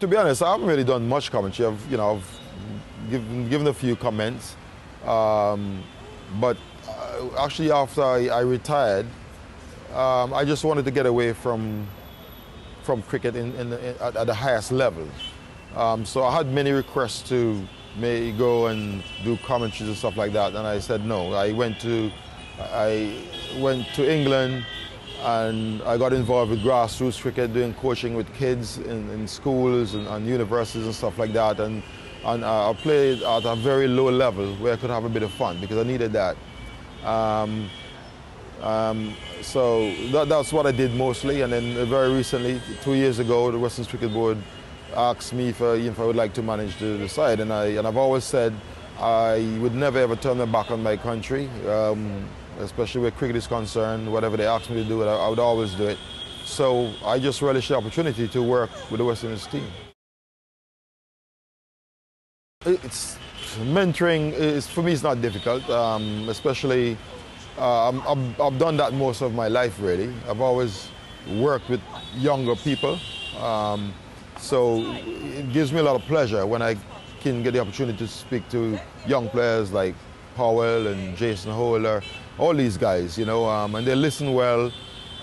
To be honest, I haven't really done much commentary. I've, you know, I've given, given a few comments, um, but uh, actually after I, I retired, um, I just wanted to get away from from cricket in, in, in, at, at, the highest level. Um, so I had many requests to may go and do commentaries and stuff like that, and I said no. I went to I went to England and I got involved with grassroots cricket, doing coaching with kids in, in schools and, and, universities and stuff like that. And, and uh, I played at a very low level where I could have a bit of fun because I needed that. Um, um, so that, that's what I did mostly. And then very recently, two years ago, the West Indies Cricket Board asked me if, if I would like to manage the, the side. And, I, and I've always said I would never ever turn my back on my country. Um, especially where cricket is concerned. Whatever they ask me to do, I, would always do it. So I just relish the opportunity to work with the West Indies team. It's mentoring is for me. It's not difficult, um, especially uh, I've, I've, done that most of my life. Really, I've always worked with younger people, um, so it gives me a lot of pleasure when I can get the opportunity to speak to young players like Powell and Jason Holder, all these guys, you know, um, and they listen well,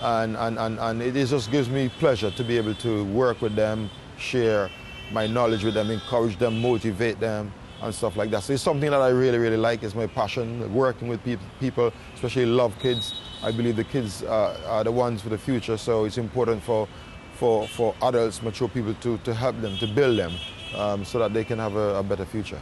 and, and, and, and it just gives me pleasure to be able to work with them, share my knowledge with them, encourage them, motivate them, and stuff like that. So it's something that I really, really like. It's my passion, working with people, especially love kids. I believe the kids uh, are the ones for the future, so it's important for, for, for adults, mature people, to, to help them, to build them, um, so that they can have a, a better future.